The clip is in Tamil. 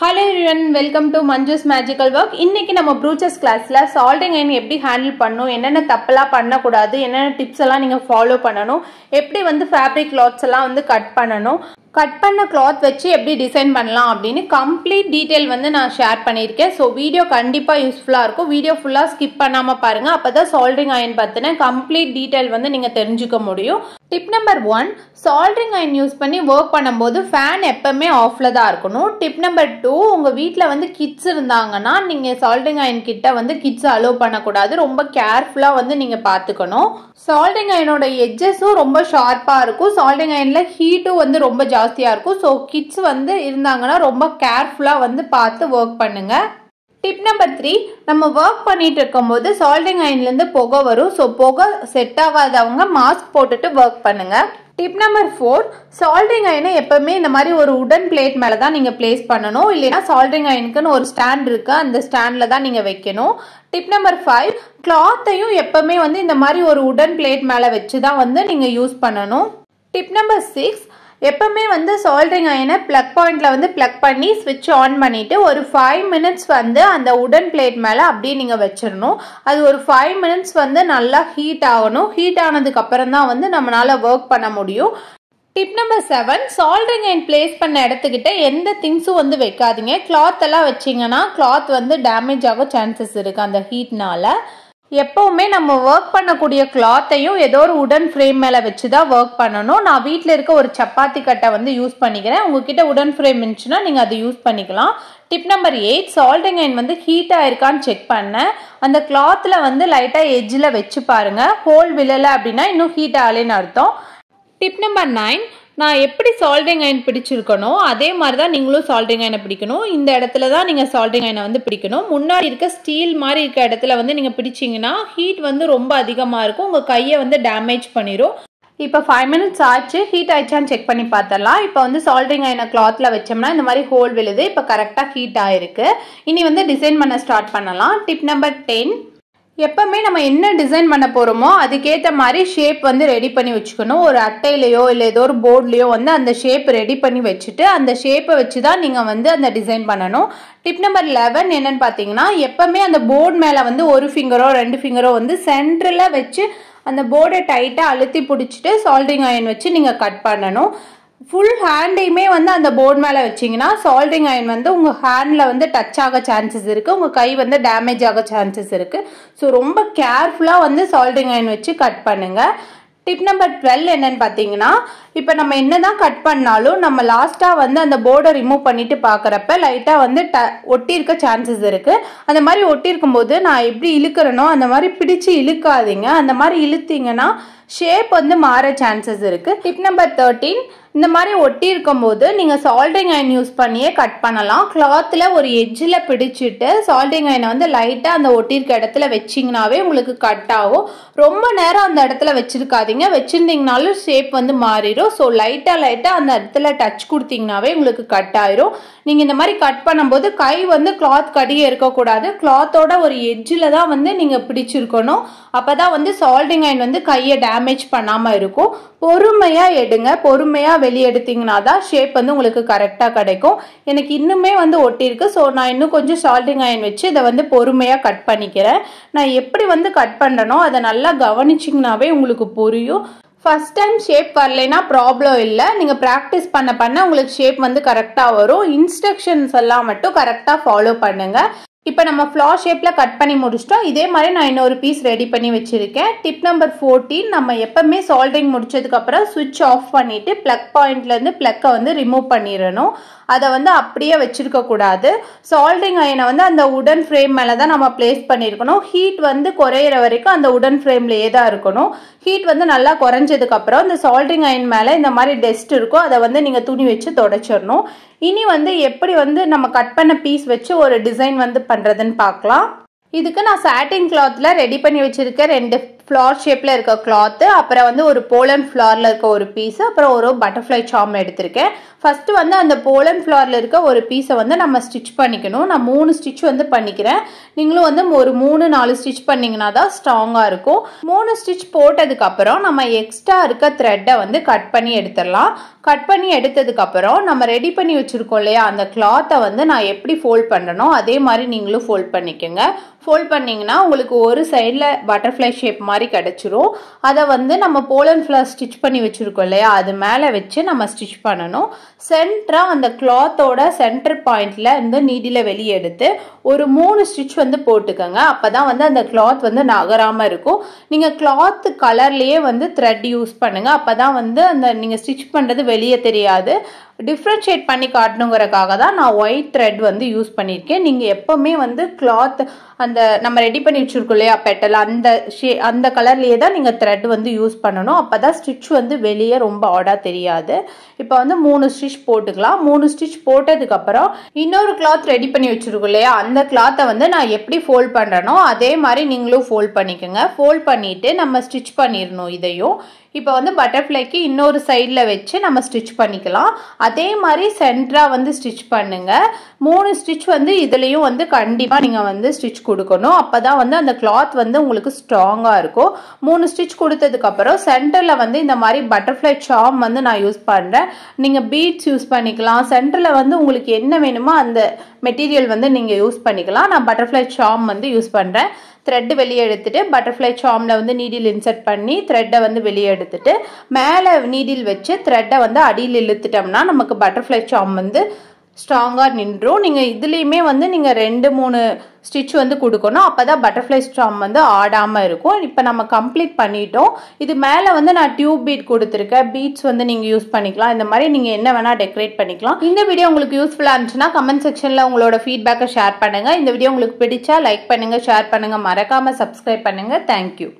Hello everyone welcome to Manju's magical work இன்னைக்கு நம்ம ப்ரூச்சர்ஸ் கிளாஸில் சால்டிங் அயன் எப்படி ஹேண்டில் பண்ணணும் என்னென்ன தப்பெல்லாம் பண்ணக்கூடாது என்னென்ன டிப்ஸ் எல்லாம் நீங்கள் ஃபாலோ பண்ணணும் எப்படி வந்து ஃபேப்ரிக் கிளாத்ஸ் எல்லாம் வந்து கட் பண்ணணும் கட் பண்ண கிளாத் வச்சு எப்படி டிசைன் பண்ணலாம் அப்படின்னு கம்ப்ளீட் டீட்டெயில் வந்து நான் ஷேர் பண்ணியிருக்கேன். ஸோ வீடியோ கண்டிப்பாக யூஸ்ஃபுல்லாக இருக்கும். வீடியோ ஃபுல்லாக ஸ்கிப் பண்ணாமல் பாருங்கள் அப்போ தான் சால்டிங் அயன் பற்றின கம்ப்ளீட் டீட்டெயில் வந்து நீங்கள் தெரிஞ்சுக்க முடியும். Tip number one soldering iron use பண்ணி ஒர்க் பண்ணும்போது ஃபேன் எப்போவுமே ஆஃபில் தான் இருக்கணும். டிப் நம்பர் டூ உங்கள் வீட்டில் வந்து கிட்ஸ் இருந்தாங்கன்னா நீங்கள் சால்ட்ரிங் அயன் கிட்ட வந்து கிட்ஸ் அலோவ் பண்ணக்கூடாது. ரொம்ப கேர்ஃபுல்லாக வந்து நீங்கள் பார்த்துக்கணும் சால்ட்ரிங் அயனோட எட்ஜஸும் ரொம்ப ஷார்ப்பாக இருக்கும். சால்ட்ரிங் அயனில் ஹீட்டும் வந்து ரொம்ப ஜாஸ்தியாக இருக்கும். ஸோ கிட்ஸ் வந்து இருந்தாங்கன்னா ரொம்ப கேர்ஃபுல்லாக வந்து பார்த்து ஒர்க் பண்ணுங்கள் டிப் நம்பர் த்ரீ நம்ம ஒர்க் பண்ணிட்டு இருக்கும்போது சால்டிங் அயன்லேருந்து புகை வரும். ஸோ புகை செட் ஆகாதவங்க மாஸ்க் போட்டுட்டு ஒர்க் பண்ணுங்கள் டிப் நம்பர் ஃபோர் சால்டிங் அயனை எப்பவுமே இந்த மாதிரி ஒரு உடன் பிளேட் மேலே தான் நீங்கள் பிளேஸ் பண்ணணும். இல்லைன்னா சால்டிங் அயனுக்குன்னு ஒரு ஸ்டாண்ட் இருக்கு. அந்த ஸ்டாண்டில் தான் நீங்கள் வைக்கணும். டிப் நம்பர் ஃபைவ் கிளாத்தையும் எப்பவுமே வந்து இந்த மாதிரி ஒரு உடன் பிளேட் மேலே வச்சு தான் வந்து நீங்கள் யூஸ் பண்ணணும். டிப் நம்பர் சிக்ஸ் எப்பவுமே வந்து சால்ட்ரிங் அயனை ப்ளக் பாயிண்ட்ல வந்து ப்ளக் பண்ணி ஸ்விட்ச் ஆன் பண்ணிட்டு ஒரு ஃபைவ் மினிட்ஸ் வந்து அந்த உடன் பிளேட் மேலே அப்படியே நீங்கள் வச்சிடணும். அது ஒரு ஃபைவ் மினிட்ஸ் வந்து நல்லா ஹீட் ஆகணும். ஹீட் ஆனதுக்கு அப்புறம் தான் வந்து நம்மளால ஒர்க் பண்ண முடியும். Tip number seven soldering and place பண்ண இடத்துக்கிட்ட எந்த திங்ஸும் வந்து வைக்காதீங்க. கிளாத் எல்லாம் வச்சிங்கன்னா கிளாத் வந்து டேமேஜ் ஆக சான்சஸ் இருக்குது அந்த ஹீட்னால எப்போவுமே நம்ம ஒர்க் பண்ணக்கூடிய கிளாத்தையும் ஏதோ ஒரு உடன் ஃப்ரேம் மேலே வச்சு தான் ஒர்க் பண்ணணும். நான் வீட்டில் இருக்க ஒரு சப்பாத்தி கட்டை வந்து யூஸ் பண்ணிக்கிறேன். உங்ககிட்ட உடன் ஃப்ரேம் இருந்துச்சுன்னா நீங்கள் அதை யூஸ் பண்ணிக்கலாம். Tip number eight soldering iron வந்து ஹீட் ஆயிருக்கான்னு செக் பண்ணேன். அந்த கிளாத்தில் வந்து லைட்டாக எஜ்ஜில் வச்சு பாருங்கள் ஹோல் விழலை அப்படின்னா இன்னும் ஹீட் ஆகலைன்னு அர்த்தம். டிப் நம்பர் நைன் நான் எப்படி சால்டிங் அயன் பிடிச்சிருக்கணும் அதே மாதிரி தான் நீங்களும் சால்டிங் அயனை பிடிக்கணும். இந்த இடத்துல தான் நீங்கள் சால்டிங் அயனை வந்து பிடிக்கணும். முன்னாடி இருக்க ஸ்டீல் மாதிரி இருக்க இடத்துல வந்து நீங்கள் பிடிச்சிங்கன்னா ஹீட் வந்து ரொம்ப அதிகமாக இருக்கும். உங்கள் கையை வந்து டேமேஜ் பண்ணிடும் இப்போ ஃபைவ் மினிட்ஸ் ஆச்சு. ஹீட் ஆயிடுச்சான்னு செக் பண்ணி பார்த்தலாம் இப்போ வந்து சால்டிங் ஆயின கிளாத்தில் வச்சோம்னா இந்த மாதிரி ஹோல் விழுது. இப்போ கரெக்டாக ஹீட் ஆயிருக்கு. இனி வந்து டிசைன் பண்ண ஸ்டார்ட் பண்ணலாம். டிப் நம்பர் டென் எப்பவுமே நம்ம என்ன டிசைன் பண்ண போகிறோமோ அதுக்கேற்ற மாதிரி ஷேப் வந்து ரெடி பண்ணி வச்சுக்கணும். ஒரு அட்டையிலையோ இல்லை ஏதோ ஒரு போர்ட்லேயோ வந்து அந்த ஷேப் ரெடி பண்ணி வச்சுட்டு அந்த ஷேப்பை வச்சு தான் நீங்கள் வந்து அந்த டிசைன் பண்ணணும். டிப் நம்பர் லெவன் என்னன்னு பார்த்தீங்கன்னா எப்பவுமே அந்த போர்டு மேலே வந்து ஒரு ஃபிங்கரோ ரெண்டு ஃபிங்கரோ வந்து சென்டரில் வச்சு அந்த போர்டை டைட்டாக அழுத்தி பிடிச்சிட்டு சால்டிங் ஆயின் வச்சு நீங்கள் கட் பண்ணணும். ஃபுல் ஹேண்டையுமே வந்து அந்த போர்டு மேலே வச்சிங்கன்னா சால்டிங் அயன் வந்து உங்கள் ஹேண்டில் வந்து டச் ஆக சான்சஸ் இருக்குது உங்கள் கை வந்து டேமேஜ் ஆக சான்சஸ் இருக்குது ஸோ ரொம்ப கேர்ஃபுல்லாக வந்து சால்டிங் அயன் வச்சு கட் பண்ணுங்கள் டிப் நம்பர் டுவெல் என்னன்னு பார்த்தீங்கன்னா இப்போ நம்ம என்ன தான் கட் பண்ணாலும் நம்ம லாஸ்ட்டாக வந்து அந்த போர்டை ரிமூவ் பண்ணிட்டு பார்க்குறப்ப லைட்டாக வந்து ட ஒட்டியிருக்க சான்சஸ் இருக்குது அந்த மாதிரி ஒட்டியிருக்கும் போது நான் எப்படி இழுக்கிறேனோ அந்த மாதிரி பிடிச்சு இழுக்காதீங்க. அந்த மாதிரி இழுத்தீங்கன்னா ஷேப் வந்து மாற சான்சஸ் இருக்குது டிப் நம்பர் தேர்ட்டீன் இந்த மாதிரி ஒட்டி இருக்கும் போது நீங்கள் சால்டிங் அயன் யூஸ் பண்ணியே கட் பண்ணலாம். கிளாத்தில் ஒரு எஜ்ஜில் பிடிச்சிட்டு சால்டிங் அயனை வந்து லைட்டாக அந்த ஒட்டியிருக்க இடத்துல வச்சிங்கனாவே உங்களுக்கு கட் ஆகும். ரொம்ப நேரம் அந்த இடத்துல வச்சிருக்காதீங்க. வச்சிருந்தீங்கனாலும் ஷேப் வந்து மாறிடும். ஸோ லைட்டாக லைட்டாக அந்த இடத்துல டச் கொடுத்தீங்கனாவே உங்களுக்கு கட் ஆயிரும். நீங்கள் இந்த மாதிரி கட் பண்ணும்போது கை வந்து கிளாத் கடியே இருக்கக்கூடாது. கிளாத்தோட ஒரு எஜ்ஜில் தான் வந்து நீங்கள் பிடிச்சிருக்கணும். அப்போ தான் வந்து சால்டிங் அயன் வந்து கையை டேமேஜ் பண்ணாமல் இருக்கும். பொறுமையாக எடுங்க. பொறுமையாக வெளியெடுத்தீங்கன்னா தான் ஷேப் வந்து உங்களுக்கு கரெக்டாக கிடைக்கும். எனக்கு இன்னுமே வந்து ஒட்டியிருக்கு ஸோ நான் இன்னும் கொஞ்சம் சால்டிங் அயன் வச்சு இதை வந்து பொறுமையாக கட் பண்ணிக்கிறேன். நான் எப்படி வந்து கட் பண்ணுறனோ அதை நல்லா கவனிச்சிங்கனாவே உங்களுக்கு புரியும். ஃபஸ்ட் டைம் ஷேப் வரலைன்னா ப்ராப்ளம் இல்லை. நீங்கள் ப்ராக்டிஸ் பண்ண பண்ண உங்களுக்கு ஷேப் வந்து கரெக்டாக வரும். இன்ஸ்ட்ரக்ஷன்ஸ் எல்லாம் மட்டும் கரெக்டாக ஃபாலோ பண்ணுங்கள் இப்போ நம்ம ஃப்ளார் ஷேப்பில் கட் பண்ணி முடிச்சிட்டோம். இதே மாதிரி நான் இன்னொரு பீஸ் ரெடி பண்ணி வச்சுருக்கேன். டிப் நம்பர் ஃபோர்டீன் நம்ம எப்போவுமே சால்டிங் முடிச்சதுக்கப்புறம் சுவிட்ச் ஆஃப் பண்ணிவிட்டு ப்ளக் பாயிண்ட்லேருந்து ப்ளக்கை வந்து ரிமூவ் பண்ணிடணும். அதை வந்து அப்படியே வச்சுருக்கக்கூடாது சால்டிங் அயனை வந்து அந்த உடன் ஃப்ரேம் மேலே தான் நம்ம பிளேஸ் பண்ணியிருக்கணும் ஹீட் வந்து குறையிற வரைக்கும் அந்த உடன் ஃப்ரேம்லேயே தான் இருக்கணும். ஹீட் வந்து நல்லா குறைஞ்சதுக்கப்புறம் இந்த சால்டிங் அயன் மேலே இந்த மாதிரி டெஸ்ட் இருக்கும் அதை வந்து நீங்கள் துணி வச்சு தொடச்சிடணும். இனி வந்து எப்படி வந்து நம்ம கட் பண்ண பீஸ் வச்சு ஒரு டிசைன் வந்து பண்ணுறதுன்னு பார்க்கலாம். இதுக்கு நான் சாட்டின் கிளாத்தில் ரெடி பண்ணி வச்சுருக்க ரெண்டு ஃப்ளார் ஷேப்பில் இருக்க கிளாத்து அப்புறம் வந்து ஒரு போலன் ஃப்ளாரில் இருக்க ஒரு பீஸு அப்புறம் ஒரு பட்டர்ஃப்ளை சாம் எடுத்திருக்கேன். ஃபஸ்ட்டு வந்து அந்த போலன் ஃப்ளாரில் இருக்க ஒரு பீஸை வந்து நம்ம ஸ்டிச் பண்ணிக்கணும். நான் மூணு ஸ்டிச் வந்து பண்ணிக்கிறேன். நீங்களும் வந்து ஒரு மூணு நாலு ஸ்டிச் பண்ணிங்கன்னா தான் ஸ்ட்ராங்காக இருக்கும். மூணு ஸ்டிச் போட்டதுக்கப்புறம் நம்ம எக்ஸ்ட்ரா இருக்க த்ரெட்டை வந்து கட் பண்ணி எடுத்துடலாம். கட் பண்ணி எடுத்ததுக்கப்புறம் நம்ம ரெடி பண்ணி வச்சுருக்கோம் இல்லையா அந்த கிளாத்தை வந்து நான் எப்படி ஃபோல்ட் பண்ணுறனோ அதே மாதிரி நீங்களும் ஃபோல்ட் பண்ணிக்கோங்க. ஃபோல்ட் பண்ணிங்கன்னா உங்களுக்கு ஒரு சைடில் பட்டர்ஃப்ளை ஷேப் மாதிரி கிடச்சிரும். அதை வந்து நம்ம போலன் ஃப்ளவர் ஸ்டிச் பண்ணி வச்சுருக்கோம் இல்லையா? அது மேலே வச்சு நம்ம ஸ்டிச் பண்ணணும். சென்டராக அந்த கிளாத்தோட சென்டர் பாயிண்டில் வந்து நீடியில் வெளியே எடுத்து ஒரு மூணு ஸ்டிச் வந்து போட்டுக்கோங்க. அப்போ தான் வந்து அந்த கிளாத் வந்து நகராமல் இருக்கும். நீங்கள் கிளாத் கலர்லேயே வந்து த்ரெட் யூஸ் பண்ணுங்கள் அப்போ தான் வந்து அந்த நீங்கள் ஸ்டிச் பண்ணுறது வெளியே தெரியாது. டிஃப்ரென்ஷியேட் பண்ணி காட்டணுங்கிறக்காக தான் நான் ஒயிட் த்ரெட் வந்து யூஸ் பண்ணியிருக்கேன். நீங்கள் எப்போவுமே வந்து கிளாத் அந்த நம்ம ரெடி பண்ணி வச்சுருக்கோம் இல்லையா பெட்டல் அந்த ஷே அந்த கலர்லேயே தான் நீங்கள் த்ரெட் வந்து யூஸ் பண்ணணும். அப்போ தான் ஸ்டிச் வந்து வெளியே ரொம்ப ஆடாக தெரியாது. இப்போ வந்து மூணு ஸ்டிச் போட்டுக்கலாம். மூணு ஸ்டிச் போட்டதுக்கப்புறம் இன்னொரு கிளாத் ரெடி பண்ணி வச்சுருக்கோம் இல்லையா அந்த கிளாத்தை வந்து நான் எப்படி ஃபோல்ட் பண்ணுறேனோ அதே மாதிரி நீங்களும் ஃபோல்ட் பண்ணிக்கோங்க. ஃபோல்ட் பண்ணிவிட்டு நம்ம ஸ்டிச் பண்ணிடணும் இதையும். இப்போ வந்து பட்டர்ஃப்ளைக்கு இன்னொரு சைடில் வச்சு நம்ம ஸ்டிச் பண்ணிக்கலாம். அதே மாதிரி சென்டராக வந்து ஸ்டிச் பண்ணுங்கள் மூணு ஸ்டிச் வந்து இதுலேயும் வந்து கண்டிப்பாக நீங்கள் வந்து ஸ்டிச் கொடுக்கணும். அப்போ தான் வந்து அந்த கிளாத் வந்து உங்களுக்கு ஸ்ட்ராங்காக இருக்கும். மூணு ஸ்டிச் கொடுத்ததுக்கப்புறம் சென்டரில் வந்து இந்த மாதிரி பட்டர்ஃப்ளை சாம் வந்து நான் யூஸ் பண்ணுறேன் நீங்கள் பீட்ஸ் யூஸ் பண்ணிக்கலாம். சென்டரில் வந்து உங்களுக்கு என்ன வேணுமோ அந்த மெட்டீரியல் வந்து நீங்கள் யூஸ் பண்ணிக்கலாம். நான் பட்டர்ஃப்ளை சாம் வந்து யூஸ் பண்ணுறேன் த்ரெட்டு வெளியே எடுத்துகிட்டு பட்டர்ஃப்ளை சாமில் வந்து நீடில் இன்சர்ட் பண்ணி த்ரெட்டை வந்து வெளியே எடுத்துகிட்டு மேலே நீடில் வச்சு த்ரெட்டை வந்து அடியில் இழுத்துட்டோம்னா நமக்கு பட்டர்ஃப்ளை சாம் வந்து ஸ்ட்ராங்காக நின்றும் நீங்கள் இதுலேயுமே வந்து நீங்கள் ரெண்டு மூணு ஸ்டிச் வந்து கொடுக்கணும். அப்போ தான் பட்டர்ஃப்ளை ஸ்ட்ராம் வந்து ஆடாமல் இருக்கும். இப்போ நம்ம கம்ப்ளீட் பண்ணிட்டோம். இது மேலே வந்து நான் டியூப் பீட் கொடுத்துருக்கேன். பீட்ஸ் வந்து நீங்கள் யூஸ் பண்ணிக்கலாம். இந்த மாதிரி நீங்கள் என்ன வேணால் டெக்கரேட் பண்ணிக்கலாம். இந்த வீடியோ உங்களுக்கு யூஸ்ஃபுல்லாக இருந்துச்சுன்னா கமெண்ட் செக்ஷனில் உங்களோட ஃபீட்பேக்கை ஷேர் பண்ணுங்கள் இந்த வீடியோ உங்களுக்கு பிடிச்சா லைக் பண்ணுங்கள் ஷேர் பண்ணுங்கள் மறக்காமல் சப்ஸ்கிரைப் பண்ணுங்கள் தேங்க்யூ